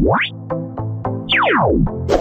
What?